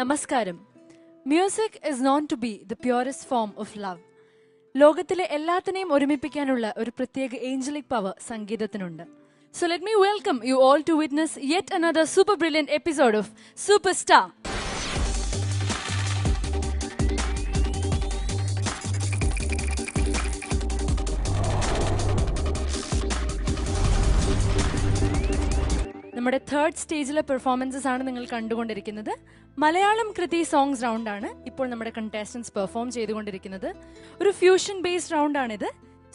നമസ്കാരം. Music is known to be the purest form of love ലോകത്തിലെ എല്ലാത്തിനെയും ഒരുമിപ്പിക്കാനുള്ള ഒരു പ്രത്യേക angelic power സംഗീതത്തിനുണ്ട്. So let me welcome you all to witness yet another super brilliant episode of Superstar നമ്മുടെ third സ്റ്റേജിലെ performances ആണ് നിങ്ങൾ കണ്ടുകൊണ്ടിരിക്കുന്നത്. മലയാളം കൃതി സോങ്സ് റൗണ്ട് ആണ് ഇപ്പോൾ നമ്മുടെ കണ്ടസ്റ്റൻസ് പെർഫോം ചെയ്തുകൊണ്ടിരിക്കുന്നത്. ഒരു ഫ്യൂഷൻ ബേസ്ഡ് റൗണ്ട് ആണിത്.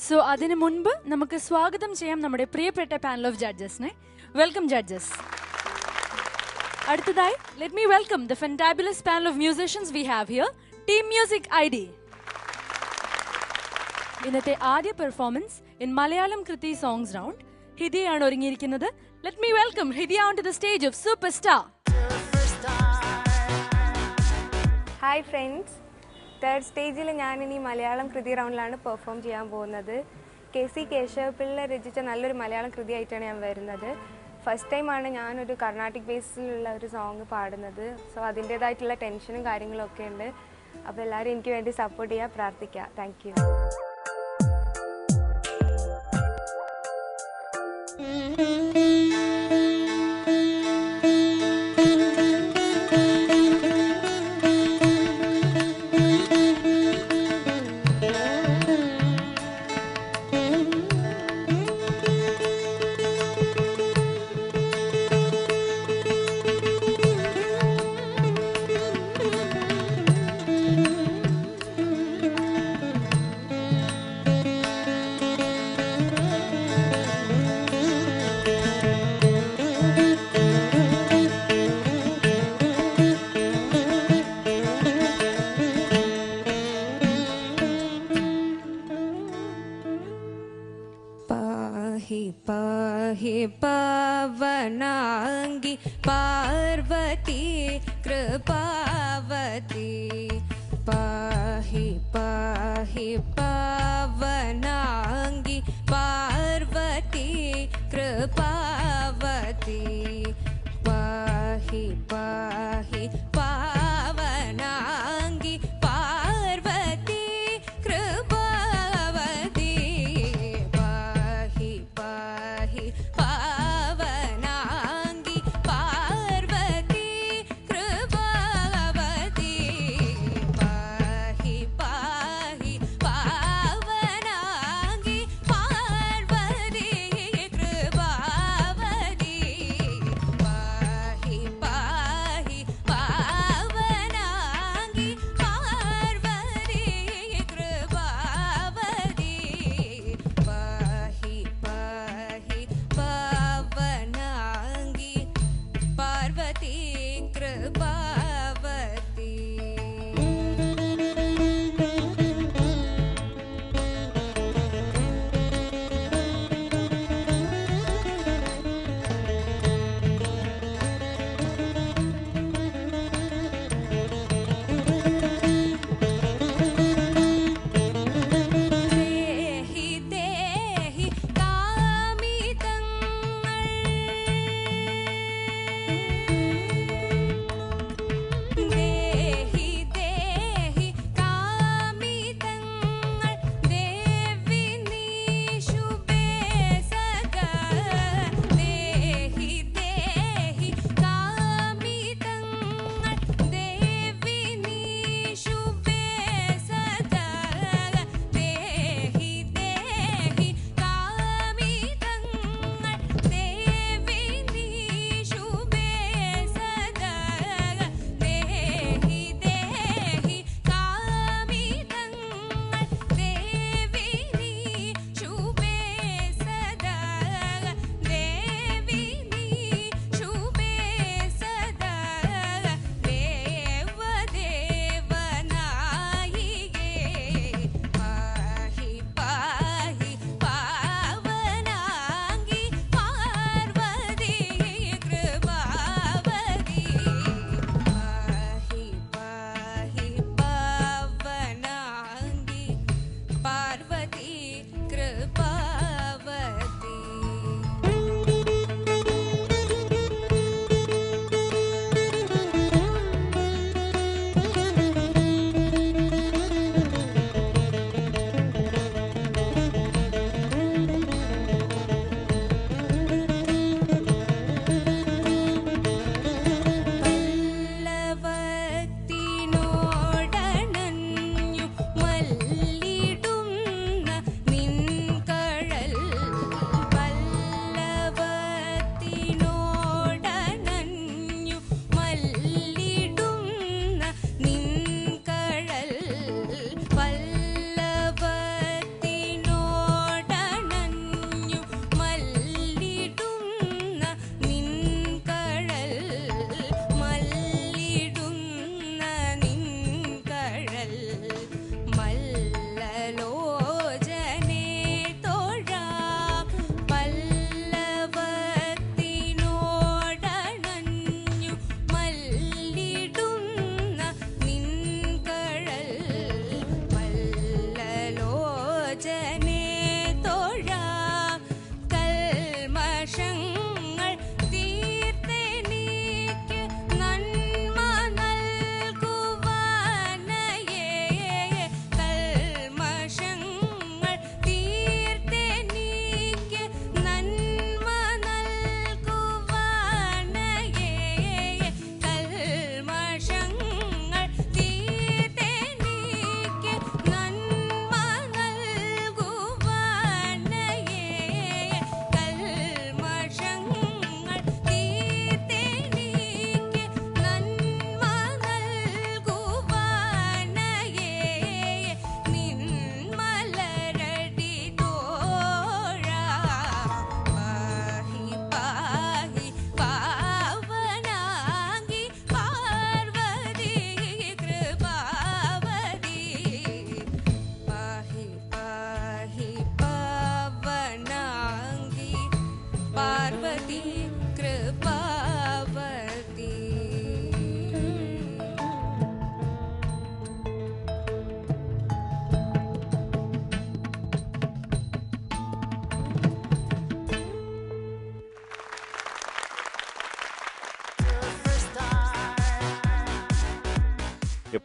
സോ അതിനു മുൻപ് നമുക്ക് സ്വാഗതം ചെയ്യാം നമ്മുടെ പ്രിയപ്പെട്ട പാനൽ ഓഫ് ജഡ്ജസിനെ വെൽക്കം ജഡ്ജസ് അടുത്തതായി let me welcome the fabulous panel of musicians we have here team music I D ഇന്നത്തെ ആദ്യ പെർഫോമൻസ് ഇൻ മലയാളം കൃതി സോങ്സ് റൗണ്ട് ഹിതിയാണ് ഒരുങ്ങിയിരിക്കുന്നത്. Let me welcome Hidya onto the stage of Superstar. Hi friends third സ്റ്റേജിൽ ഞാൻ ഇനി മലയാളം കൃതി റൗണ്ടിലാണ് perform ചെയ്യാൻ പോകുന്നത്. കെ സി കേശവപിള്ള രചിച്ച നല്ലൊരു മലയാളം കൃതിയായിട്ടാണ് ഞാൻ വരുന്നത്. ഫസ്റ്റ് ടൈമാണ് ഞാനൊരു കർണാട്ടിക് ബേസിലുള്ള ഒരു സോങ് പാടുന്നത്. സോ അതിന്റേതായിട്ടുള്ള ടെൻഷനും കാര്യങ്ങളൊക്കെ ഉണ്ട്. അപ്പോൾ എല്ലാവരും എനിക്ക് വേണ്ടി സപ്പോർട്ട് ചെയ്യുക പ്രാർത്ഥിക്കുക താങ്ക്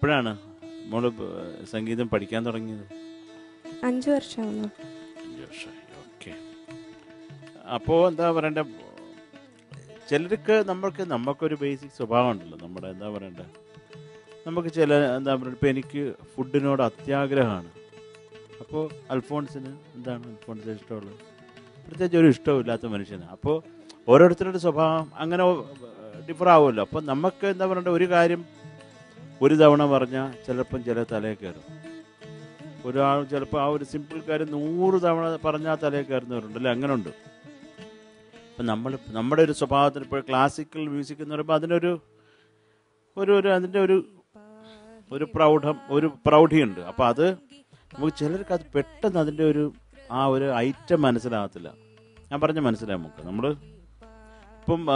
എപ്പോഴാണ് മോൾ സംഗീതം പഠിക്കാൻ തുടങ്ങിയത്? അഞ്ചു വർഷം അഞ്ച് വർഷമായി. ഓക്കെ. അപ്പോൾ എന്താ പറയണ്ട? ചിലർക്ക് നമ്മൾക്ക് നമുക്കൊരു ബേസിക് സ്വഭാവം ഉണ്ടല്ലോ നമ്മുടെ എന്താ പറയണ്ട? നമുക്ക് ചില എന്താ പറയുക ഇപ്പം എനിക്ക് ഫുഡിനോട് അത്യാഗ്രഹമാണ്. അപ്പോൾ അൽഫോൺസിന് എന്താണ് അൽഫോൺസിന് ഇഷ്ടമുള്ളത്? പ്രത്യേകിച്ച് ഒരു ഇഷ്ടമില്ലാത്ത മനുഷ്യന് അപ്പോൾ ഓരോരുത്തരുടെ സ്വഭാവം അങ്ങനെ ഡിഫർ ആവുമല്ലോ അപ്പോൾ നമുക്ക് എന്താ പറയണ്ട? ഒരു കാര്യം ഒരു തവണ പറഞ്ഞാൽ ചിലപ്പം ചില തലയിൽ കയറും. ഒരാൾ ചിലപ്പോൾ ആ ഒരു സിമ്പിൾ കാര്യം നൂറ് തവണ പറഞ്ഞാൽ തലയിൽ കയറുന്നവരുണ്ട്. അല്ലേ? അങ്ങനെ ഉണ്ട് അപ്പം നമ്മൾ നമ്മുടെ ഒരു സ്വഭാവത്തിൽ ഇപ്പോൾ ക്ലാസിക്കൽ മ്യൂസിക് എന്ന് പറയുമ്പോൾ അതിനൊരു ഒരു ഒരു അതിന്റെ ഒരു ഒരു പ്രൗഢം ഒരു പ്രൗഢിയുണ്ട്. അപ്പോൾ അത് നമുക്ക് ചിലർക്ക് അത് പെട്ടെന്ന് അതിന്റെ ഒരു ആ ഒരു ഐറ്റം മനസ്സിലാകത്തില്ല. ഞാൻ പറഞ്ഞ മനസ്സിലാവും നമുക്ക്? നമ്മൾ ഇപ്പം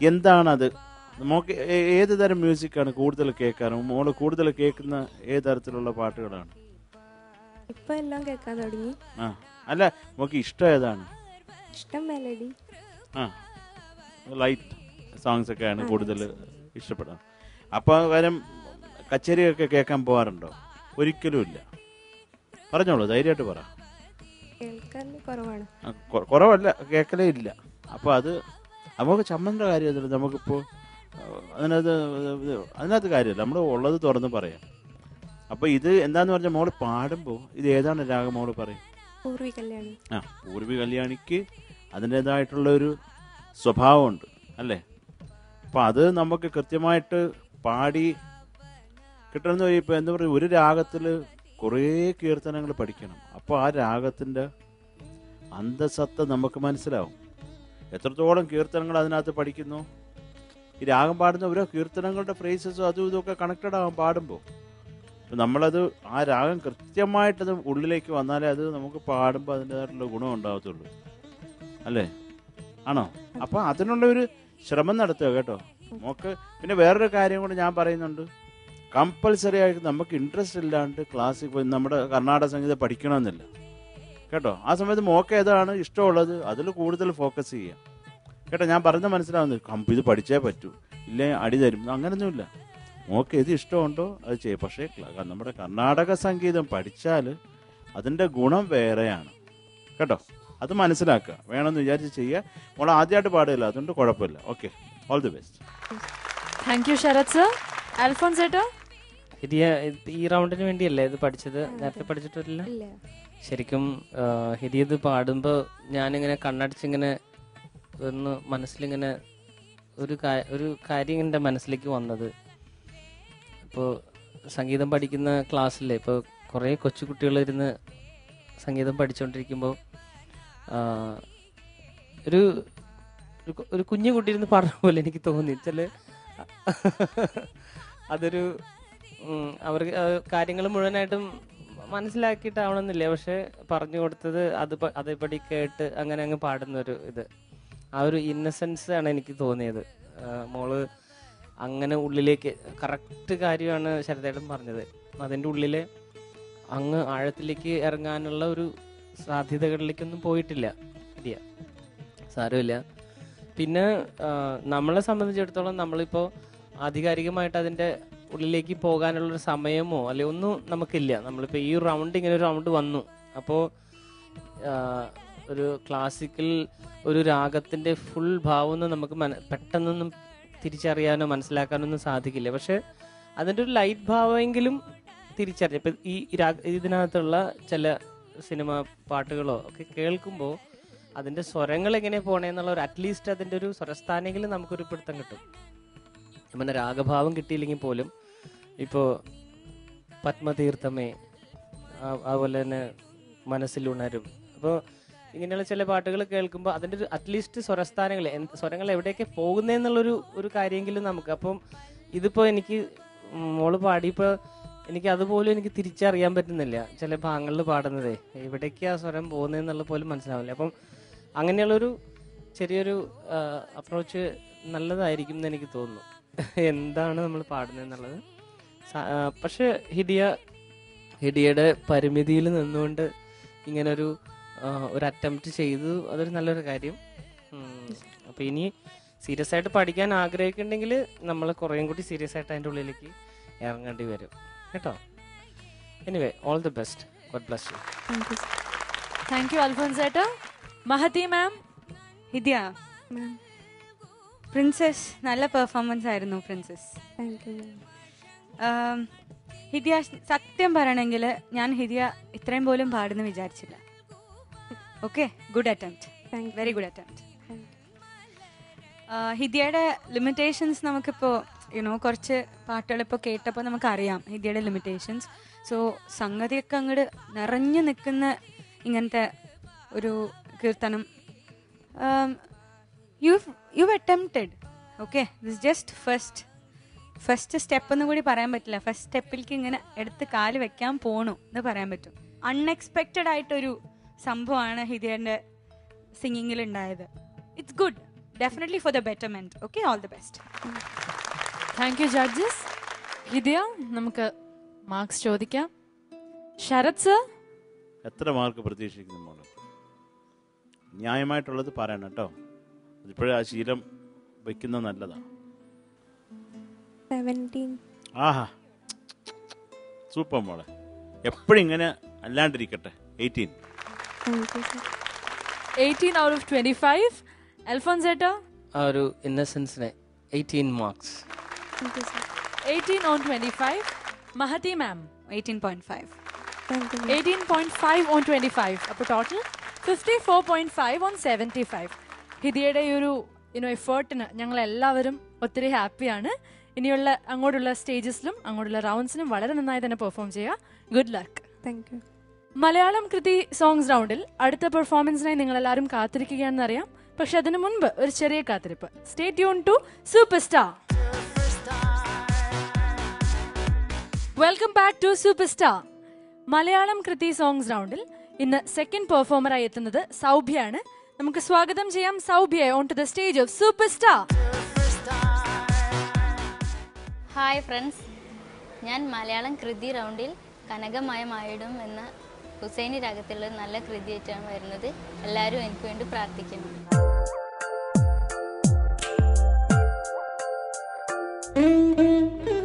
എന്താണത് നമുക്ക് ഏത് തരം മ്യൂസിക്കാണ് കൂടുതൽ കേൾക്കാറ് മോൾ കൂടുതൽ കേൾക്കുന്ന ഏത് തരത്തിലുള്ള പാട്ടുകളാണ്? ഇപ്പൊ എല്ലാം കേൾക്കാൻ തുടങ്ങി. ആ അല്ല നമുക്ക് ഇഷ്ടം ഏതാണ്? ഇഷ്ടം മെലഡി. ആ ലൈറ്റ് സോങ്സ് ഒക്കെയാണ് കൂടുതൽ ഇഷ്ടപ്പെടാൻ അപ്പോൾ കാര്യം കച്ചേരിയൊക്കെ കേൾക്കാൻ പോവാറുണ്ടോ? ഒരിക്കലും ഇല്ല. പറഞ്ഞോളൂ ധൈര്യമായിട്ട് പറ. കേൾക്കാൻ കുറവാണ്. ആ, കൊ- കുറവല്ല കേൾക്കലേ ഇല്ല. അപ്പോൾ അത് നമുക്ക് ചമ്മന്റെ കാര്യം നമുക്കിപ്പോ നമുക്കിപ്പോൾ അതിനകത്ത് അതിനകത്ത് കാര്യമില്ല. നമ്മൾ ഉള്ളത് തുറന്ന് പറയാം. അപ്പൊ ഇത് എന്താന്ന് പറഞ്ഞാൽ മോൾ പാടുമ്പോൾ ഇത് ഏതാണ് രാഗം മോൾ പറയും? പൂർവി കല്യാണി. ആ പൂർവി കല്യാണിക്ക് അതിന്റെതായിട്ടുള്ള ഒരു സ്വഭാവമുണ്ട് അല്ലേ? അപ്പൊ അത് നമുക്ക് കൃത്യമായിട്ട് പാടി കിട്ടണമെന്ന് ഇപ്പൊ എന്താ പറയുക ഒരു രാഗത്തിൽ കുറേ കീർത്തനങ്ങൾ പഠിക്കണം. അപ്പോൾ ആ രാഗത്തിന്റെ അന്തസത്ത നമുക്ക് മനസ്സിലാവും. എത്രത്തോളം കീർത്തനങ്ങൾ അതിനകത്ത് പഠിക്കുന്നു? ഈ രാഗം പാടുന്ന ഓരോ കീർത്തനങ്ങളുടെ ഫ്രേസസും അതും ഇതൊക്കെ കണക്റ്റഡ് ആകാൻ പാടുമ്പോൾ അപ്പം നമ്മളത് ആ രാഗം കൃത്യമായിട്ടത് ഉള്ളിലേക്ക് വന്നാലേ അത് നമുക്ക് പാടുമ്പോൾ അതിന്റെതായിട്ടുള്ള ഗുണം ഉണ്ടാകത്തുള്ളൂ അല്ലേ? ആണോ? അപ്പം അതിനുള്ള ഒരു ശ്രമം നടത്തുക കേട്ടോ. നമുക്ക് പിന്നെ വേറൊരു കാര്യം കൂടെ ഞാൻ പറയുന്നുണ്ട്. കമ്പൽസറി ആയിട്ട് നമുക്ക് ഇൻട്രസ്റ്റ് ഇല്ലാണ്ട് ക്ലാസ്സിക് നമ്മുടെ കർണാടക സംഗീതം പഠിക്കണമെന്നില്ല. കേട്ടോ? ആ സമയത്ത് മോക്ക് ഏതാണ് ഇഷ്ടമുള്ളത്? അതിൽ കൂടുതൽ ഫോക്കസ് ചെയ്യുക. കേട്ടോ ഞാൻ പറഞ്ഞ മനസ്സിലാവുന്നത്. കമ്പ് ഇത് പഠിച്ചേ പറ്റൂ. ഇല്ലേ അടി തരും. അങ്ങനൊന്നുമില്ല. മോക്ക് ഇത് ഇഷ്ടമുണ്ടോ അത് ചെയ്യും. പക്ഷേ നമ്മുടെ കർണാടക സംഗീതം പഠിച്ചാൽ അതിന്റെ ഗുണം വേറെയാണ്. കേട്ടോ? അത് മനസ്സിലാക്കുക. വേണമെന്ന് വിചാരിച്ച് ചെയ്യുക. മോൾ ആദ്യമായിട്ട് പാടില്ല അതുകൊണ്ട് കുഴപ്പമില്ല. Okay. All the best thank you Sarath sir Alphonse ഏട്ടോ? ഇത് ഈ- റൗണ്ടിന് വേണ്ടിയല്ലേ ഇത് പഠിച്ചത്? നേരത്തെ പഠിച്ചിട്ടില്ല? ഇല്ല. ശരിക്കും ഹിതി ഇത് പാടുമ്പോൾ ഞാനിങ്ങനെ കണ്ണടച്ചിങ്ങനെ ഒന്ന് മനസ്സിലിങ്ങനെ ഒരു ഒരു കാര്യം എന്റെ മനസ്സിലേക്ക് വന്നത്. ഇപ്പോൾ സംഗീതം പഠിക്കുന്ന ക്ലാസ്സിലെ ഇപ്പോൾ കുറേ കൊച്ചുകുട്ടികൾ ഇരുന്ന് സംഗീതം പഠിച്ചുകൊണ്ടിരിക്കുമ്പോൾ ഒരു ഒരു കുഞ്ഞു കുട്ടി ഇരുന്ന് പാടുന്ന പോലെ എനിക്ക് തോന്നി. ചില അതൊരു അവർ അവർക്ക് കാര്യങ്ങൾ മുഴുവനായിട്ടും മനസ്സിലാക്കിയിട്ടാവണമെന്നില്ല. പക്ഷെ പറഞ്ഞു കൊടുത്തത് അത് അതേപടി കേട്ട് അങ്ങനെ അങ്ങ് പാടുന്ന ഒരു ഇത്. ആ ഒരു ഇന്നസെൻസ് ആണ് എനിക്ക് തോന്നിയത്. മോൾ അങ്ങനെ ഉള്ളിലേക്ക് കറക്റ്റ് കാര്യമാണ് ശരതേട്ടൻ പറഞ്ഞത്. അതിന്റെ ഉള്ളിലെ അങ്ങ് ആഴത്തിലേക്ക് ഇറങ്ങാനുള്ള ഒരു സാധ്യതകളിലേക്കൊന്നും പോയിട്ടില്ല ഇല്ല സാരമില്ല. പിന്നെ നമ്മളെ സംബന്ധിച്ചിടത്തോളം നമ്മളിപ്പോൾ ആധികാരികമായിട്ട് അതിന്റെ ഉള്ളിലേക്ക് പോകാനുള്ളൊരു സമയമോ അല്ലെ ഒന്നും നമുക്കില്ല. നമ്മളിപ്പോൾ ഈ റൗണ്ട് ഇങ്ങനെ ഒരു റൗണ്ട് വന്നു. അപ്പോൾ ഒരു ക്ലാസിക്കൽ ഒരു രാഗത്തിന്റെ ഫുൾ ഭാവം ഒന്നും നമുക്ക് മന പെട്ടെന്നൊന്നും തിരിച്ചറിയാനോ മനസ്സിലാക്കാനോ ഒന്നും സാധിക്കില്ല. പക്ഷെ അതിന്റെ ഒരു ലൈറ്റ് ഭാവമെങ്കിലും തിരിച്ചറിയാം ഇപ്പം ഈ ഇതിനകത്തുള്ള ചില സിനിമ പാട്ടുകളോ ഒക്കെ കേൾക്കുമ്പോൾ അതിന്റെ സ്വരങ്ങൾ എങ്ങനെ പോണേന്നുള്ള ഒരു അറ്റ്ലീസ്റ്റ് അതിന്റെ ഒരു സ്വരസ്ഥാനെങ്കിലും നമുക്കൊരു പിടുത്തം കിട്ടും. പിന്നെ രാഗഭാവം കിട്ടിയില്ലെങ്കിൽ പോലും ഇപ്പോൾ പത്മതീർത്ഥമേ അതുപോലെ തന്നെ മനസ്സിലുണരും. അപ്പോൾ ഇങ്ങനെയുള്ള ചില പാട്ടുകൾ കേൾക്കുമ്പോൾ അതിന്റെ ഒരു അറ്റ്ലീസ്റ്റ് സ്വരസ്ഥാനങ്ങൾ സ്വരങ്ങൾ എവിടെയൊക്കെ പോകുന്നതെന്നുള്ളൊരു ഒരു കാര്യമെങ്കിലും നമുക്ക്. അപ്പം ഇതിപ്പോൾ എനിക്ക് മോൾ പാടിയപ്പോൾ എനിക്ക് അതുപോലും എനിക്ക് തിരിച്ചറിയാൻ പറ്റുന്നില്ല ചില ഭാഗങ്ങളിൽ പാടുന്നതേ. എവിടേക്ക് ആ സ്വരം പോകുന്നതെന്നുള്ള പോലും മനസ്സിലാവില്ല അപ്പം അങ്ങനെയുള്ളൊരു ചെറിയൊരു അപ്രോച്ച് നല്ലതായിരിക്കും എന്ന് എനിക്ക് തോന്നുന്നു. എന്താണ് നമ്മൾ പാടുന്നതെന്നുള്ളത് പക്ഷേ ഹിഡിയ ഹിഡിയയുടെ പരിമിതിയിൽ നിന്നുകൊണ്ട് ഇങ്ങനൊരു ഒരു അറ്റംപ്റ്റ് ചെയ്തു. അതൊരു നല്ലൊരു കാര്യം. അപ്പോൾ അപ്പൊ ഇനി സീരിയസ് ആയിട്ട് പഠിക്കാൻ ആഗ്രഹിക്കുന്നുണ്ടെങ്കിൽ നമ്മൾ കുറേയും കൂടി സീരിയസ് ആയിട്ട് അതിന്റെ ഉള്ളിലേക്ക് ഇറങ്ങേണ്ടി വരും. കേട്ടോ? Anyway all the best God bless you thank you Alphonse ഏട്ടോ Mahathi ma'am Hidya princess നല്ല പെർഫോമൻസ് ആയിരുന്നു പ്രിൻസസ് താങ്ക് യു ഹിദ്യ സത്യം പറയണമെങ്കിൽ ഞാൻ ഹിദ്യ ഇത്രയും പോലും പാടുന്നു വിചാരിച്ചില്ല. Okay good attempt very good attempt ഹിദ്യയുടെ limitations നമുക്കിപ്പോൾ യുനോ കുറച്ച് പാട്ടുകളിപ്പോൾ കേട്ടപ്പോൾ നമുക്കറിയാം ഹിദ്യയുടെ ലിമിറ്റേഷൻസ് സോ സംഗതിയൊക്കെ അങ്ങോട്ട് നിറഞ്ഞു നിൽക്കുന്ന ഇങ്ങനത്തെ ഒരു കീർത്തനം. You you attempted okay this just first first step എന്ന് കൂടി പറയാൻ പറ്റില്ല. ഫസ്റ്റ് സ്റ്റെപ്പിലേക്ക് ഇങ്ങനെ എടുത്ത് കാൽ വെക്കാൻ പോണു എന്ന് പറയാൻ പറ്റും. അൺഎക്സ്പെക്റ്റഡ് ആയിട്ടൊരു സംഭവമാണ് ഹിദിയന്റെ സിംഗിങ്ങിൽ ഉണ്ടായത് it's good definitely for the betterment okay all the best thank you judges ഹിതയ നമുക്ക് മാർക്സ് ചോദിക്കാം. ശരത് സർ എത്ര മാർക്ക് പ്രതീക്ഷിക്കുന്നു മോളെ ന്യായമായിട്ടുള്ളത് പറയണം കേട്ടോ. ഇപ്പോഴേ ആ ശീലം വെക്കുന്നത് നല്ലതാണ് ആഹാ. സൂപ്പർ മോളെ. എപ്പോഴും ഇങ്ങനെ അല്ലാണ്ടിരിക്കട്ടെ. Eighteen eighteen out of twenty five Alphonse അൽഫോൻസേട്ട ആ ഒരു ഇന്നസെൻസിനെ eighteen marks eighteen on twenty five Mahathi ma'am eighteen point five eighteen point five on twenty five അപ്പോൾ total fifty four point five on seventy five ഹിതിയുടെ ഈ ഒരു ഇനോ എഫേർട്ടിന് ഞങ്ങൾ എല്ലാവരും ഒത്തിരി ഹാപ്പിയാണ് ഇനിയുള്ള അങ്ങോട്ടുള്ള സ്റ്റേജസിലും അങ്ങോട്ടുള്ള റൗണ്ട്സിനും വളരെ നന്നായി തന്നെ പെർഫോം ചെയ്യുക. Good luck thank you Malayalam കൃതി സോങ്സ് റൗണ്ടിൽ അടുത്ത പെർഫോമൻസിനായി നിങ്ങൾ എല്ലാവരും കാത്തിരിക്കുകയാണെന്ന് അറിയാം. പക്ഷെ അതിനു മുൻപ് ഒരു ചെറിയ കാത്തിരിപ്പ്. Stay tuned to Superstar welcome back to Superstar Malayalam കൃതി സോങ്സ് റൗണ്ടിൽ ഇന്ന് സെക്കൻഡ് പെർഫോമറായി എത്തുന്നത് സൗഭ്യയാണ് നമുക്ക് സ്വാഗതം ചെയ്യാം Saubhya on to the stage of Superstar hi friends ഞാൻ മലയാളം കൃതി റൗണ്ടിൽ കനകമയമായിടും എന്ന ഹുസൈനി രാഗത്തിലുള്ള നല്ല കൃതിയായിട്ടാണ് വരുന്നത്. എല്ലാവരും എനിക്ക് വേണ്ടി പ്രാർത്ഥിക്കണം. കനകമയമായിടും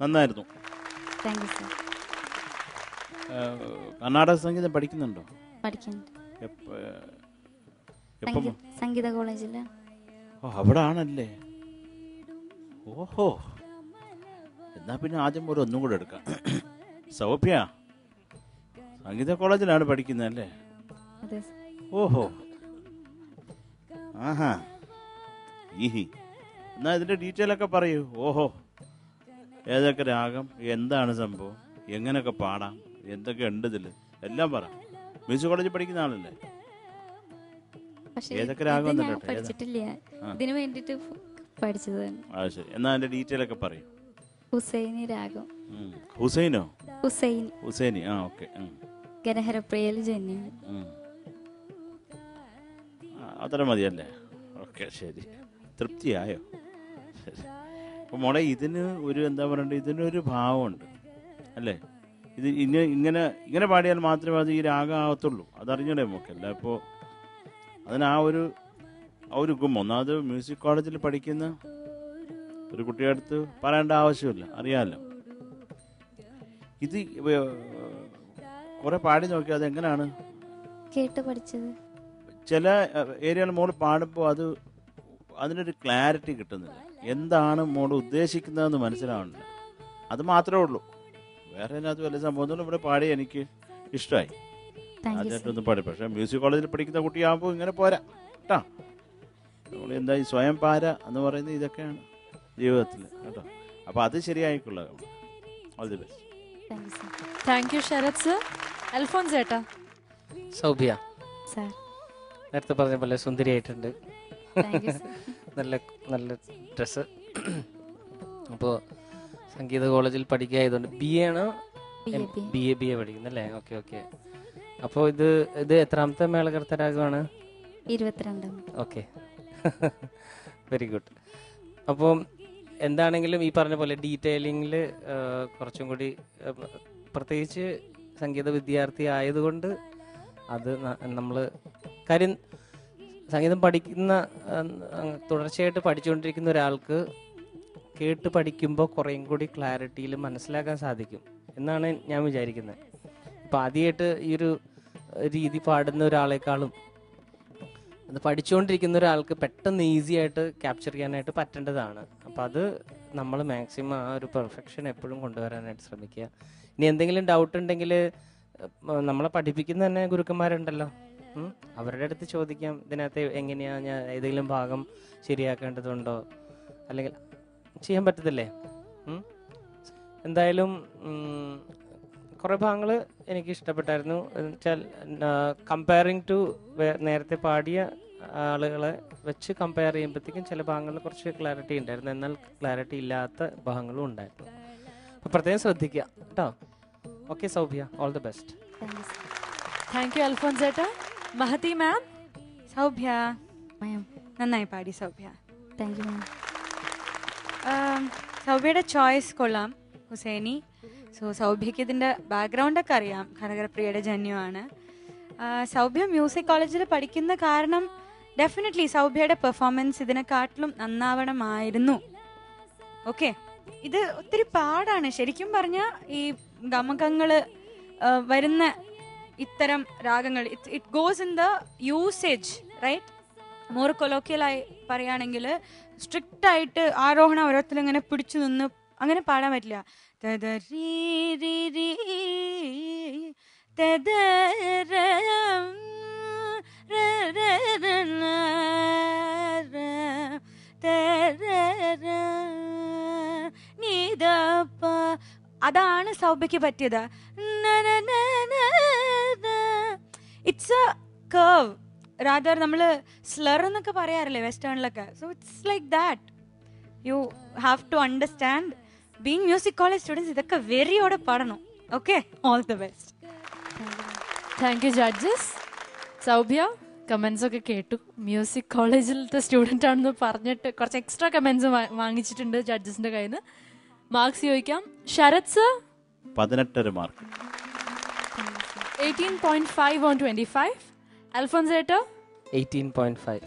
നന്നായിരുന്നു. കർണാടക സംഗീതം പഠിക്കുന്നുണ്ടോ? സംഗീത കോളേജിൽ. ഓ അവിടെ ആണല്ലേ ഓഹോ. എന്നാ പിന്നെ ആദ്യം ഒരു ഒന്നും കൂടെ എടുക്കാം. സൗഭ്യ സംഗീത കോളേജിലാണ് പഠിക്കുന്നത് അല്ലേ? ഓഹോ. ആഹാ. ഈഹി. എന്നാ ഇതിന്റെ ഡീറ്റെയിൽ ഒക്കെ പറയൂ. ഓഹോ. ഏതൊക്കെ രാഗം എന്താണ് സംഭവം എങ്ങനെയൊക്കെ പാടാം എന്തൊക്കെ ഉണ്ട് ഇതിൽ? എല്ലാം പറ. മ്യൂസിക് കോളേജിൽ പഠിക്കുന്ന ആളല്ലേ? ഏതൊക്കെ രാഗം? പഠിച്ചിട്ടില്ല. ഇതിനു വേണ്ടിട്ട് പഠിച്ചത് ശരി. എന്നാ അതിന്റെ ഡീറ്റെയിൽ ഒക്കെ പറയും. ഹുസൈനി രാഗം. ഹുസൈനോ? ഹുസൈൻ ഹുസൈനി. ആ ഓക്കെ. ഗനഹരപ്രിയയിൽ ജന്യ അത്ര മതിയല്ലേ? ഓക്കെ ശരി. തൃപ്തിയായോ? ശരി. അപ്പോൾ മോളെ ഇതിന് ഒരു എന്താ പറയണ്ടേ ഇതിനൊരു ഭാവമുണ്ട് അല്ലേ? ഇത് ഇങ്ങനെ ഇങ്ങനെ ഇങ്ങനെ പാടിയാൽ മാത്രമേ അത് ഈ രാഗം ആവത്തുള്ളൂ അതറിഞ്ഞൂടെ നമുക്കല്ല ഇപ്പോൾ അതിന് ആ ഒരു ആ ഒരു ഗുമ്മ ഒന്നാമത് മ്യൂസിക് കോളേജിൽ പഠിക്കുന്ന ഒരു കുട്ടിയുടെ അടുത്ത് പറയേണ്ട ആവശ്യമില്ല. അറിയാമല്ലോ ഇത് കുറെ പാടി നോക്കി അത് എങ്ങനെയാണ് കേട്ട് പഠിച്ചത്. ചില ഏരിയകൾ മോൾ പാടുമ്പോൾ അത് അതിനൊരു ക്ലാരിറ്റി കിട്ടുന്നില്ല. എന്താണ് മോൾ ഉദ്ദേശിക്കുന്നതെന്ന് മനസ്സിലാവുന്നില്ല അത് മാത്രമേ ഉള്ളൂ. വേറെ അതിനകത്ത് വലിയ സംഭവമൊന്നും ഇവിടെ പാടി എനിക്ക് ഇഷ്ടമായി. ആദ്യമായിട്ടൊന്നും പാടി. പക്ഷെ മ്യൂസിക് കോളേജിൽ പഠിക്കുന്ന കുട്ടിയാകുമ്പോൾ ഇങ്ങനെ പോരാ. കേട്ടോ നമ്മൾ എന്താ ഈ സ്വയം പാര എന്ന് പറയുന്നത് ഇതൊക്കെയാണ് ജീവിതത്തിൽ. കേട്ടോ. അപ്പോൾ അത് ശരിയായിക്കൊള്ളുക all the best thank you Sarath sir Alphonse ഏട്ടാ സൗഭ്യ സാർ നേരത്തെ പറഞ്ഞ പോലെ സുന്ദരിയായിട്ടുണ്ട്. നല്ല നല്ല ഡ്രസ്സ്. അപ്പോൾ സംഗീത കോളേജിൽ പഠിക്കായതുകൊണ്ട് ബി എ ആണോ ബി എ ബി എ പഠിക്കുന്നു അല്ലേ? ഓക്കെ ഓക്കെ അപ്പോൾ ഇത് ഇത് എത്രാമത്തെ മേളകർത്ത രാഗമാണ് ഇരുപത്തിരണ്ടാം. ഓക്കെ വെരി ഗുഡ് അപ്പോൾ എന്താണെങ്കിലും ഈ പറഞ്ഞ പോലെ ഡീറ്റെയിലിങ്ങിൽ കുറച്ചും കൂടി പ്രത്യേകിച്ച് സംഗീത വിദ്യാർത്ഥി ആയതുകൊണ്ട് അത് നമ്മൾ കാര്യം സംഗീതം പഠിക്കുന്ന തുടർച്ചയായിട്ട് പഠിച്ചുകൊണ്ടിരിക്കുന്ന ഒരാൾക്ക് കേട്ട് പഠിക്കുമ്പോൾ കുറേയും കൂടി ക്ലാരിറ്റിയിൽ മനസ്സിലാക്കാൻ സാധിക്കും എന്നാണ് ഞാൻ വിചാരിക്കുന്നത്. ഇപ്പം ആദ്യമായിട്ട് ഈ ഒരു രീതി പാടുന്ന ഒരാളെക്കാളും അത് പഠിച്ചുകൊണ്ടിരിക്കുന്ന ഒരാൾക്ക് പെട്ടെന്ന് ഈസി ആയിട്ട് ക്യാപ്ചർ ചെയ്യാനായിട്ട് പറ്റേണ്ടതാണ്. അപ്പം അത് നമ്മൾ മാക്സിമം ആ ഒരു പെർഫെക്ഷൻ എപ്പോഴും കൊണ്ടുവരാനായിട്ട് ശ്രമിക്കുക. ഇനി എന്തെങ്കിലും ഡൗട്ട് ഉണ്ടെങ്കിൽ നമ്മളെ പഠിപ്പിക്കുന്ന തന്നെ ഗുരുക്കന്മാരുണ്ടല്ലോ. അവരുടെ അടുത്ത് ചോദിക്കാം ഇതിനകത്ത് എങ്ങനെയാ ഞാൻ ഏതെങ്കിലും ഭാഗം ശരിയാക്കേണ്ടതുണ്ടോ? അല്ലെങ്കിൽ ചെയ്യാൻ പറ്റത്തില്ലേ? എന്തായാലും കുറേ ഭാഗങ്ങൾ എനിക്ക് ഇഷ്ടപ്പെട്ടായിരുന്നു. എന്നുവെച്ചാൽ കമ്പയറിങ് ടു നേരത്തെ പാടിയ ആളുകളെ വെച്ച് കമ്പയർ ചെയ്യുമ്പോഴത്തേക്കും ചില ഭാഗങ്ങളിൽ കുറച്ച് ക്ലാരിറ്റി ഉണ്ടായിരുന്നു. എന്നാൽ ക്ലാരിറ്റി ഇല്ലാത്ത ഭാഗങ്ങളും ഉണ്ടായിരുന്നു. അപ്പം പ്രത്യേകം ശ്രദ്ധിക്കുക. കേട്ടോ. Okay Saubhya all the best thank you Alphonse ചേട്ടാ. മഹതി മാം സൗഭ്യ മാം നന്നായി പാടി സൗഭ്യ താങ്ക് യു മാം സൗഭ്യയുടെ ചോയ്സ് കൊള്ളാം ഹുസൈനി. സോ സൗഭ്യയ്ക്ക് ഇതിന്റെ ബാക്ക്ഗ്രൗണ്ടൊക്കെ അറിയാം. ഖനകരപ്രിയയുടെ ജന്യമാണ് ആ, സൗഭ്യ മ്യൂസിക് കോളേജിൽ പഠിക്കുന്ന കാരണം ഡെഫിനറ്റ്ലി സൗഭ്യയുടെ പെർഫോമൻസ് ഇതിനെക്കാട്ടിലും നന്നാവണമായിരുന്നു. ഓക്കെ ഇത് ഒത്തിരി പാടാണ്. ശരിക്കും പറഞ്ഞാൽ ഈ ഗമകങ്ങൾ വരുന്ന ഇത്തരം രാഗങ്ങൾ. It goes in the usage right more കൊലോക്കിയലായി പറയുകയാണെങ്കിൽ സ്ട്രിക്റ്റ് ആയിട്ട് ആരോഹണം ഓരോരുത്തരും ഇങ്ങനെ പിടിച്ചു നിന്ന് അങ്ങനെ പാടാൻ പറ്റില്ല. അതാണ് സൗഭ്യക്ക് പറ്റിയത്. ഇറ്റ്സ് എ കർവ് റാദർ നമ്മൾ സ്ലർ എന്നൊക്കെ പറയാറില്ലേ വെസ്റ്റേണിലൊക്കെ so it's like that you have to understand being music college students ഇതൊക്കെ വെറിയോടെ പാടണം okay all the best thank you judges Saubhya comments ഒക്കെ കേട്ടു. മ്യൂസിക് കോളേജിലത്തെ സ്റ്റുഡന്റ് ആണെന്ന് പറഞ്ഞിട്ട് കുറച്ച് എക്സ്ട്രാ കമൻസ് വാങ്ങിച്ചിട്ടുണ്ട് ജഡ്ജസിന്റെ കയ്യിൽ നിന്ന് മാർക്സ് ചോദിക്കാം. Sarath sir പതിനെട്ടര mark eighteen point five on twenty five Alphonse ഏട്ടോ eighteen point five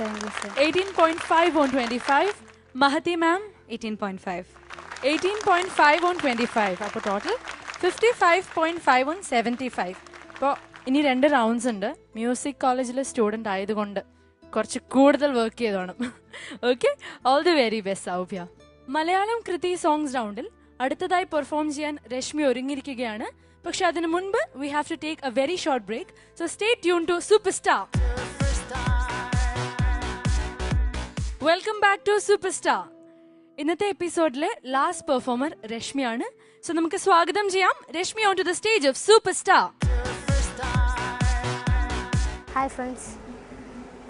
thank you sir eighteen point five on twenty five Mahathi ma'am eighteen point five eighteen point five on twenty five അപ്പോൾ total fifty five point five on seventy five അപ്പോൾ ഇനി രണ്ട് rounds ഉണ്ട്. Music കോളേജിലെ student ആയതുകൊണ്ട് കുറച്ച് കൂടുതൽ work ചെയ്തോണം okay all the very best Saubhya Malayalam കൃതി സോങ്സ് റൗണ്ടിൽ അടുത്തതായി പെർഫോം ചെയ്യാൻ രശ്മി ഒരുങ്ങിയിരിക്കുകയാണ്. പക്ഷെ അതിനു മുൻപ് we have to take a very short break so stay tuned to Superstar welcome back to Superstar ഇന്നത്തെ എപ്പിസോഡിലെ ലാസ്റ്റ് പെർഫോമർ രശ്മിയാണ്. സോ നമുക്ക് സ്വാഗതം ചെയ്യാം. Rashmi on to the stage of Superstar hi friends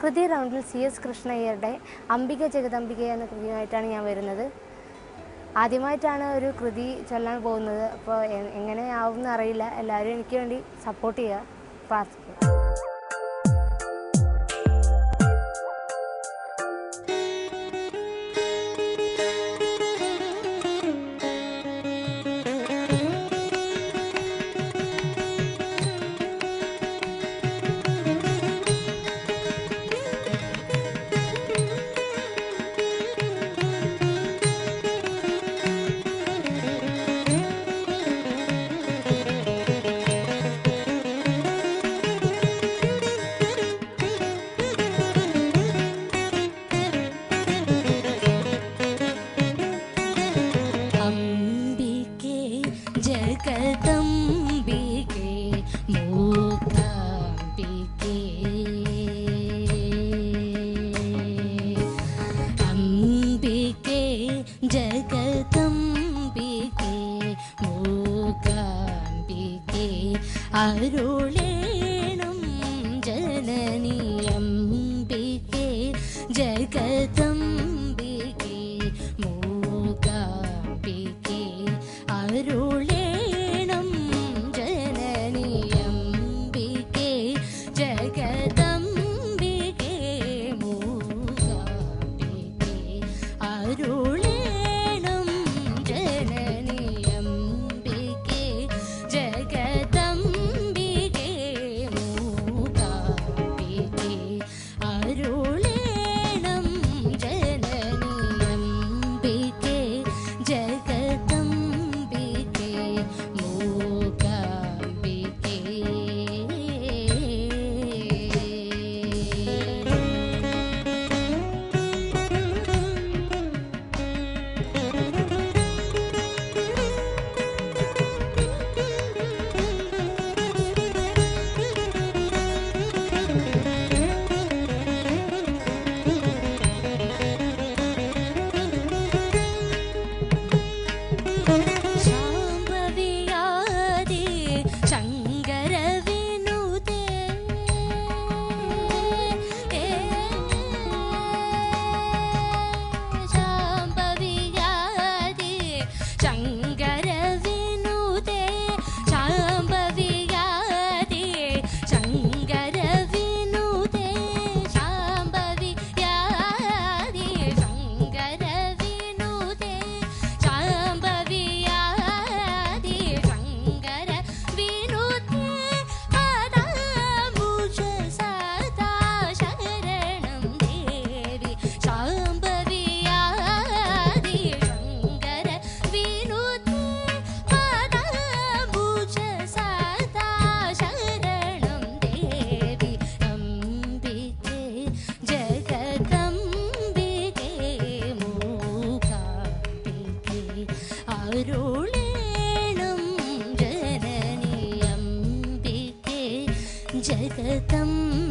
കൃതി റൗണ്ടിൽ സി എസ് കൃഷ്ണയ്യരുടെ അംബിക ജഗദംബിക എന്ന കൃതിയുമായിട്ടാണ് ഞാൻ വരുന്നത്. ആദ്യമായിട്ടാണ് ഒരു കൃതി ചൊല്ലാൻ പോകുന്നത്. അപ്പോൾ എങ്ങനെയാവും എന്നറിയില്ല എല്ലാവരും എനിക്ക് വേണ്ടി സപ്പോർട്ട് ചെയ്യുക. പ്രാർത്ഥിക്കുക. जगतम्।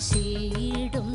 சீடும்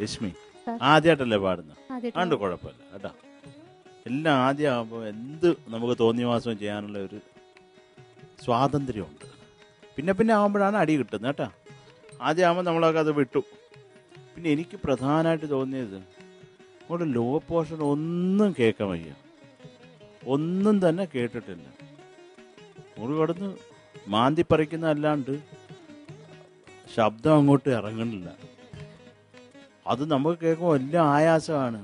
രശ്മി ആദ്യമായിട്ടല്ലേ പാടുന്നത്? ആണ്ട് കുഴപ്പമില്ല കേട്ടാ. എല്ലാം ആദ്യമാകുമ്പോൾ എന്ത് നമുക്ക് തോന്നിയ മാസം ചെയ്യാനുള്ള ഒരു സ്വാതന്ത്ര്യമുണ്ട്. പിന്നെ പിന്നെ ആകുമ്പോഴാണ് അടി കിട്ടുന്നത് കേട്ടാ. ആദ്യമാകുമ്പോൾ നമ്മളൊക്കെ അത് വിട്ടു. പിന്നെ എനിക്ക് പ്രധാനമായിട്ട് തോന്നിയത് നമ്മുടെ ലോ പോർഷൻ ഒന്നും കേൾക്കാൻ വയ്യ. ഒന്നും തന്നെ കേട്ടിട്ടില്ല. നമ്മൾ കടന്ന് മാന്തി പറിക്കുന്ന അല്ലാണ്ട് ശബ്ദം അങ്ങോട്ട് ഇറങ്ങണില്ല അത് നമുക്ക് കേൾക്കുമ്പോൾ വലിയ ആയാസമാണ്.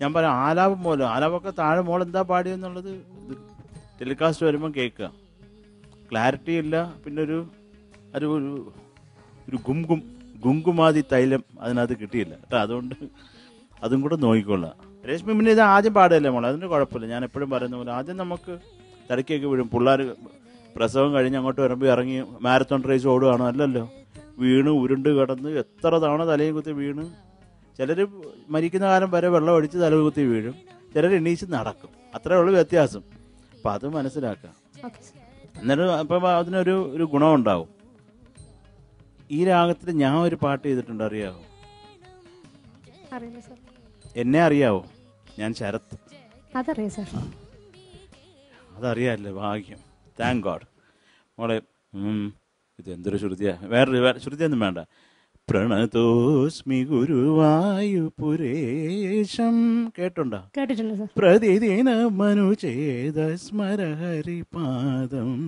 ഞാൻ പറയാം ആലാപം പോലും ആലാപൊക്കെ താഴെ മോൾ എന്താ പാടിയെന്നുള്ളത് ടെലികാസ്റ്റ് വരുമ്പോൾ കേൾക്കുക. ക്ലാരിറ്റി ഇല്ല പിന്നെ ഒരു ഒരു ഒരു ഒരു ഗും ഗും ഗുങ്കുമാതി തൈലം അതിനകത്ത് കിട്ടിയില്ല. കേട്ടോ അതുകൊണ്ട് അതും കൂടെ നോക്കിക്കൊള്ളാം രശ്മി പിന്നെ ഇത് ആദ്യം പാടുകയല്ലേ മോളെ? അതിന് കുഴപ്പമില്ല. ഞാൻ എപ്പോഴും പറയുന്ന പോലെ ആദ്യം നമുക്ക് തിരക്കിയൊക്കെ വിടും പിള്ളേർ പ്രസവം കഴിഞ്ഞ് അങ്ങോട്ട് വരുമ്പോൾ ഇറങ്ങി മാരത്തോൺ റേസ് ഓടുകയാണോ? അല്ലല്ലോ. വീണ് ഉരുണ്ട് കിടന്ന് എത്ര തവണ തലയിൽ കുത്തി വീണ്? ചിലർ മരിക്കുന്ന കാലം വരെ വെള്ളം അടിച്ച് തല കുത്തി വീഴും. ചിലർ എണീച്ച് നടക്കും. അത്രേ ഉള്ളൂ വ്യത്യാസം. അപ്പം അത് മനസ്സിലാക്കാം. എന്നിട്ട് അപ്പം അതിനൊരു ഒരു ഗുണമുണ്ടാവും. ഈ രാഗത്തിൽ ഞാൻ ഒരു പാട്ട് ചെയ്തിട്ടുണ്ട് അറിയാവോ? എന്നെ അറിയാവോ? ഞാൻ ശരത്ത് അതറിയാം സർ. അതറിയാമല്ലേ ഭാഗ്യം. താങ്ക് ഗോഡ് മോളെ ഇത് എന്തൊരു ശ്രുതിയാ? വേറൊരു ശ്രുതിയൊന്നും വേണ്ട. പ്രണതോസ്മി ഗുരുവായുപുരേശം കേട്ടുണ്ടോ കേട്ടിട്ടുണ്ട് പ്രതിദിന മനുചേത സ്മരഹരിപാദം.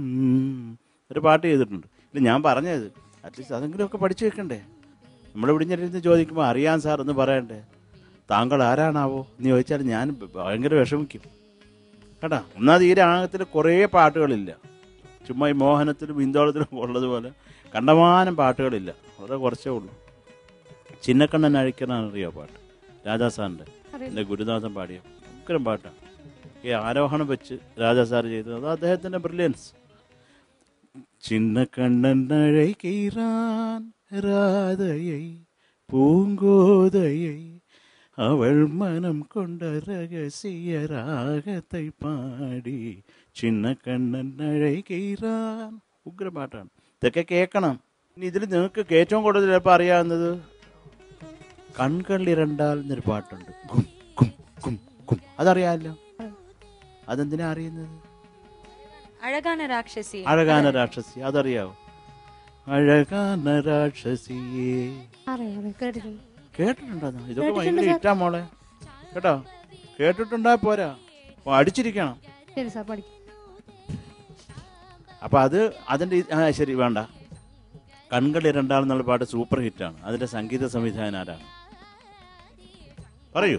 ഒരു പാട്ട് ചെയ്തിട്ടുണ്ട്. ഇല്ല ഞാൻ പറഞ്ഞത്. അറ്റ്ലീസ്റ്റ് അതെങ്കിലും ഒക്കെ പഠിച്ചു വെക്കണ്ടേ? നമ്മൾ ഇവിടുന്ന് ചോദിക്കുമ്പോൾ അറിയാൻ സാർ എന്ന് പറയണ്ടേ? താങ്കൾ ആരാണാവോ? എന്ന് ചോദിച്ചാൽ ഞാൻ ഭയങ്കര വിഷമിക്കും. കേട്ടാ? ഒന്നാമത് ഈ രാഗത്തിൽ കുറേ പാട്ടുകളില്ല. ചുമ്മാ ഈ മോഹനത്തിലും ബിന്ദോളത്തിലും ഉള്ളതുപോലെ കണ്ടമാനം പാട്ടുകളില്ല. വളരെ കുറച്ചേ ഉള്ളൂ. ചിന്നക്കണ്ണൻ അഴിക്കണറിയോ അറിയോ പാട്ട്? രാജാസാറിന്റെ എന്റെ ഗുരുനാഥൻ പാടിയ ഉഗ്രം പാട്ടാണ് ഈ ആരോഹണം വെച്ച് രാജാ സാർ ചെയ്തത് അത് അദ്ദേഹത്തിന്റെ ബ്രില്യൻസ്. ചിന്നക്കണ്ണൻ അഴകീറാൻ രാധയെ பூங்கோதையை அவள் மனம் കൊണ്ട ரகசிய രാഗത്തെ പാടി ചിന്ന കണ്ണൻ അഴൈകീറാൻ ഉഗ്ര പാട്ടാണ് ഇതൊക്കെ കേൾക്കണം. ഇനി ഇതിൽ നിങ്ങൾക്ക് ഏറ്റവും കൂടുതൽ ചിലപ്പോൾ അറിയാവുന്നത് കൺകള്ളിരണ്ടാൽ എന്നൊരു പാട്ടുണ്ട്. ഗും ഗും ഗും ഗും. അതറിയാമല്ലോ. അതെന്തിനാ അറിയുന്നത്? അഴകാന രാക്ഷസി അഴകാന രാക്ഷസി അതറിയാവോ? അഴകാന രാക്ഷസിയെ. കേട്ടിട്ടുണ്ട്. ഇതൊക്കെ ഭയങ്കര ഇറ്റാ മോളെ. കേട്ടോ? കേട്ടിട്ടുണ്ടാ പോരാ. അടിച്ചിരിക്കണം. ശരി സാർ പഠിക്കും. അപ്പൊ അത് അതിന്റെ ആ ശരി വേണ്ട. കൺകളി രണ്ടാളെന്നുള്ള പാട്ട് സൂപ്പർ ഹിറ്റാണ് അതിന്റെ സംഗീത സംവിധാനം ആരാണ്? പറയൂ.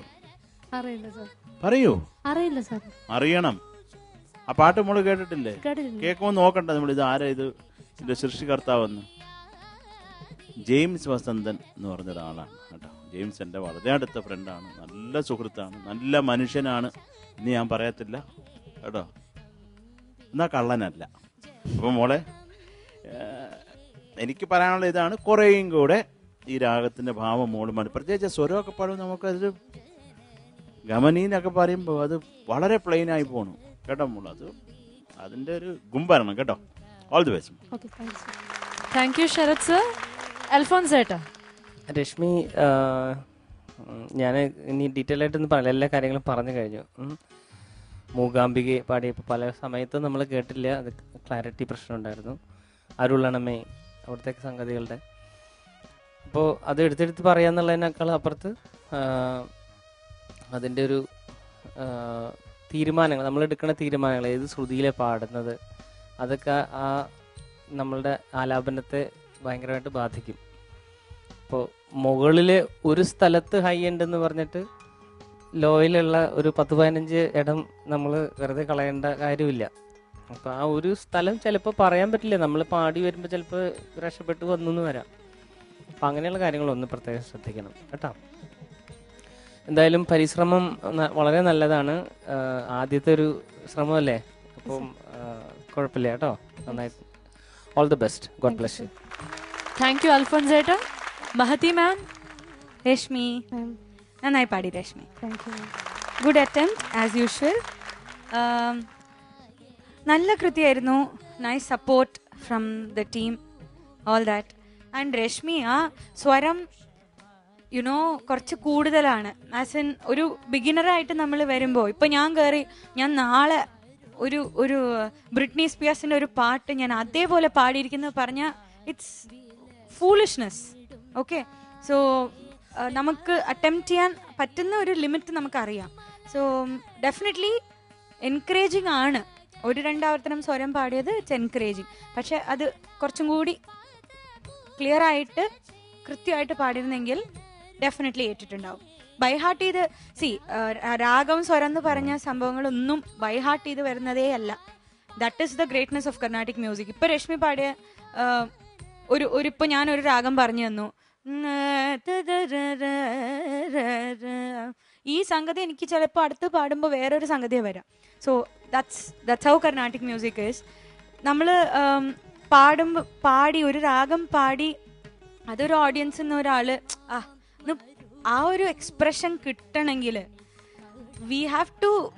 പറയൂ. അറിയില്ല സാർ അറിയണം. ആ പാട്ട് മോൾ കേട്ടിട്ടില്ലേ? കേൾക്കുമ്പോൾ നോക്കണ്ട നമ്മൾ ഇത് ആരാ ഇത്? ഇതിന്റെ സൃഷ്ടികർത്താവെന്ന്. ജെയിംസ് വസന്തൻ എന്ന് പറഞ്ഞ ഒരാളാണ് കേട്ടോ. ജെയിംസ് എന്റെ വളരെ അടുത്ത ഫ്രണ്ടാണ് നല്ല സുഹൃത്താണ്. നല്ല മനുഷ്യനാണ്. ഇന്ന് ഞാൻ പറയത്തില്ല കേട്ടോ. എന്നാ കള്ളനല്ല. അപ്പം മോളെ എനിക്ക് പറയാനുള്ള ഇതാണ്. കുറേയും കൂടെ ഈ രാഗത്തിന്റെ ഭാവം മോൾ മതി. പ്രത്യേകിച്ച് സ്വരമൊക്കെ പാടുമ്പോൾ നമുക്കത് ഗമനീന്നൊക്കെ പറയുമ്പോൾ അത് വളരെ പ്ലെയിനായി പോണു. കേട്ടോ മോൾ അത് അതിന്റെ ഒരു ഗുംബരണം കേട്ടോ? All the best okay thank you Sarath sir Alphonse ഏട്ടാ. രശ്മി ഞാൻ ഇനി ഡീറ്റെയിൽ ആയിട്ടൊന്നും പറയില്ല എല്ലാ കാര്യങ്ങളും പറഞ്ഞു കഴിഞ്ഞു. മൂകാംബികയെ പാടിയപ്പോൾ പല സമയത്തും നമ്മൾ കേട്ടില്ല. അത് ക്ലാരിറ്റി പ്രശ്നം ഉണ്ടായിരുന്നു. അരുളണമേ അവിടുത്തെ സംഗതികളുടെ. അപ്പോൾ അത് എടുത്തെടുത്ത് പറയാന്നുള്ളതിനേക്കാൾ അപ്പുറത്ത് അതിന്റെ ഒരു തീരുമാനങ്ങൾ നമ്മൾ എടുക്കുന്ന തീരുമാനങ്ങൾ ഏത് ശ്രുതിയിലെ പാടുന്നത് അതൊക്കെ ആ നമ്മളുടെ ആലാപനത്തെ ഭയങ്കരമായിട്ട് ബാധിക്കും. അപ്പോൾ മുകളിൽ ഒരു സ്ഥലത്ത് ഹൈ എൻഡ് എന്ന് പറഞ്ഞിട്ട് ലോയിലുള്ള ഒരു പത്ത് പതിനഞ്ച് ഇടം നമ്മൾ വെറുതെ കളയേണ്ട കാര്യമില്ല. അപ്പോൾ ആ ഒരു സ്ഥലം ചിലപ്പോൾ പറയാൻ പറ്റില്ല. നമ്മൾ പാടി വരുമ്പോൾ ചിലപ്പോൾ രക്ഷപ്പെട്ട് വന്നു എന്ന് വരാം. അപ്പം അങ്ങനെയുള്ള കാര്യങ്ങളൊന്ന് പ്രത്യേകം ശ്രദ്ധിക്കണം കേട്ടോ. എന്തായാലും പരിശ്രമം വളരെ നല്ലതാണ്. ആദ്യത്തെ ഒരു ശ്രമമല്ലേ? അപ്പം കുഴപ്പമില്ല കേട്ടോ. നന്നായിട്ട് all the best God bless you thank you Alphonse ഏട്ടാ. മഹതി മാം രശ്മി നന്നായി പാടി Rashmi good attempt as usual നല്ല കൃതിയായിരുന്നു. Nice support from the team all that and Rashmi ആ സ്വരം യുനോ കുറച്ച് കൂടുതലാണ്. ആസ് ഇൻ ഒരു ബിഗിനറായിട്ട് നമ്മൾ വരുമ്പോൾ ഇപ്പം ഞാൻ കയറി ഞാൻ നാളെ ഒരു ഒരു ബ്രിട്നി സ്പിയേഴ്സിന്റെ ഒരു പാട്ട് ഞാൻ അതേപോലെ പാടിയിരിക്കുന്നത് പറഞ്ഞാൽ ഇറ്റ്സ് ഫൂളിഷ്നെസ് ഓക്കെ സോ നമുക്ക് അറ്റംപ്റ്റ് ചെയ്യാൻ പറ്റുന്ന ഒരു ലിമിറ്റ് നമുക്കറിയാം. സോ ഡെഫിനറ്റ്ലി എൻകറേജിങ് ആണ്. ഒരു രണ്ടാവർത്തനം സ്വരം പാടിയത് ഇറ്റ്സ് എൻകറേജിങ് പക്ഷെ അത് കുറച്ചും കൂടി ക്ലിയർ ആയിട്ട് കൃത്യമായിട്ട് പാടിയിരുന്നെങ്കിൽ ഡെഫിനറ്റ്ലി ഏറ്റിട്ടുണ്ടാവും. ബൈ ഹാർട്ട് ചെയ്ത് സി രാഗം സ്വരം എന്ന് പറഞ്ഞ സംഭവങ്ങളൊന്നും ബൈ ഹാർട്ട് ചെയ്ത് വരുന്നതേ അല്ല. That is the greatness of Carnatic music ഇപ്പൊ രശ്മി പാടിയ ഒരു ഒരു ഇപ്പൊ ഞാൻ ഒരു രാഗം പറഞ്ഞു തന്നു. ഈ സംഗതി എനിക്ക് ചിലപ്പോൾ അടുത്ത് പാടുമ്പോൾ വേറൊരു സംഗതിയെ വരാം. So that's that's how Carnatic music is നമ്മൾ പാടുമ്പോൾ പാടി ഒരു രാഗം പാടി അതൊരു ഓഡിയൻസ് എന്ന ഒരാൾ ആ ആ ഒരു എക്സ്പ്രഷൻ കിട്ടണമെങ്കിൽ we have to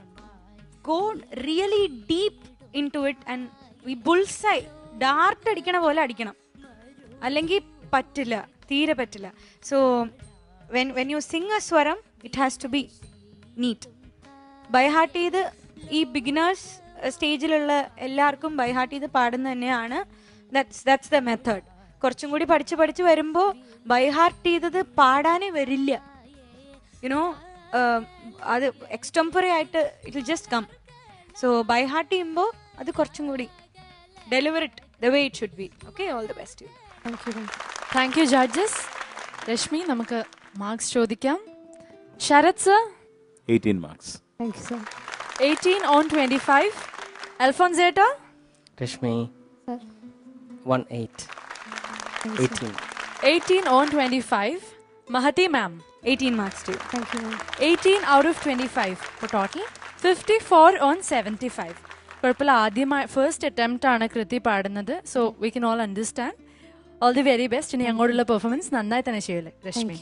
go really deep into it and we bullseye dart അടിക്കണ പോലെ അടിക്കണം. അല്ലെങ്കിൽ പറ്റില്ല. തീരെ പറ്റില്ല. So when when you sing a സ്വരം it has to be neat by heart ചെയ്ത് ഈ ബിഗിനേഴ്സ് സ്റ്റേജിലുള്ള എല്ലാവർക്കും ബൈഹാർട്ട് ചെയ്ത് പാടുന്ന തന്നെയാണ്. ദാറ്റ്സ് ദാറ്റ്സ് ദ മെത്തേഡ് കുറച്ചും കൂടി പഠിച്ച് പഠിച്ച് വരുമ്പോൾ ബൈഹാർട്ട് ചെയ്തത് പാടാനേ വരില്ല. യുനോ അത് എക്സ്റ്റംപറി ആയിട്ട് it just come so by heart ചെയ്യുമ്പോൾ അത് കുറച്ചും കൂടി deliver it the way it should be okay all the best thank you thank you judges Rashmi നമുക്ക് മാർക്സ് ചോദിക്കാം Sarath sir eighteen marks eighteen on twenty five Alphonse ഏട്ടാ Rashmi one eight eighteen eighteen on twenty five Mahathi ma'am eighteen marks to eighteen out of twenty five total fifty four on seventy five കുഴപ്പമില്ല ആദ്യമായി first attempt ആണ് കൃതി പാടുന്നത്. So we can all understand all the very best ഇനി അങ്ങോട്ടുള്ള performance നന്നായി തന്നെ ചെയ്യല്ലേ Rashmi?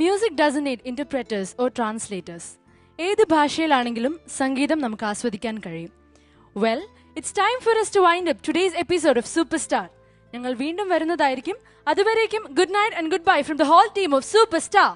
Music doesn't need interpreters or translators ഏത് ഭാഷയിലാണെങ്കിലും സംഗീതം നമുക്ക് ആസ്വദിക്കാൻ കഴിയും. Well it's time for us to wind up today's episode of super star ഞങ്ങൾ വീണ്ടും വരുന്നതായിരിക്കും. അതുവരേക്കും good night and good bye from the whole team of super star